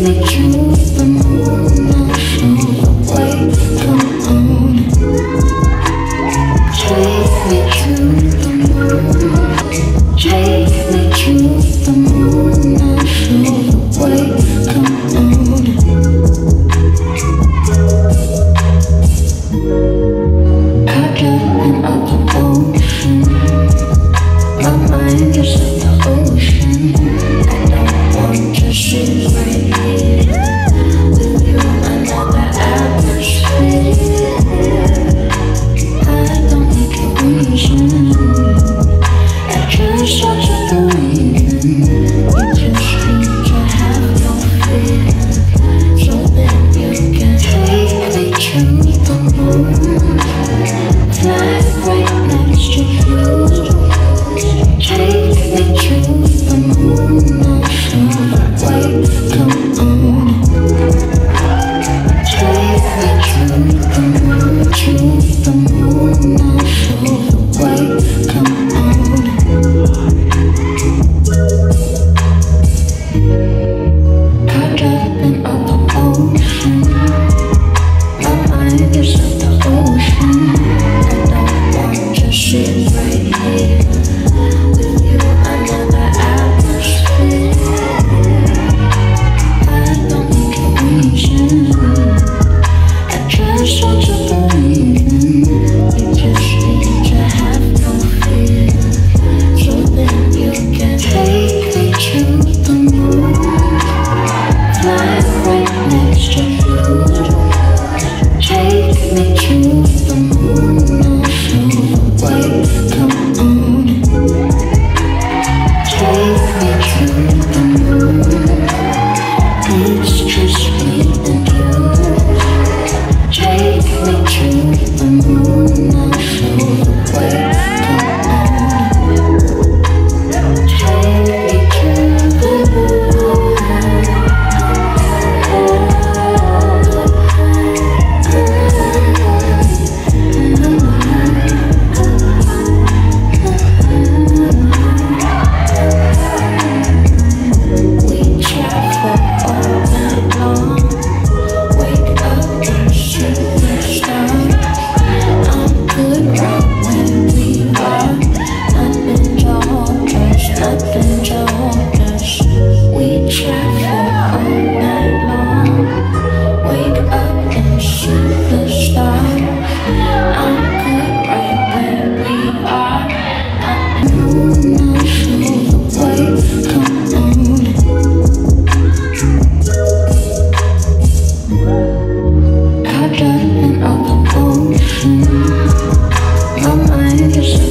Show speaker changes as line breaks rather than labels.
me to 你的手。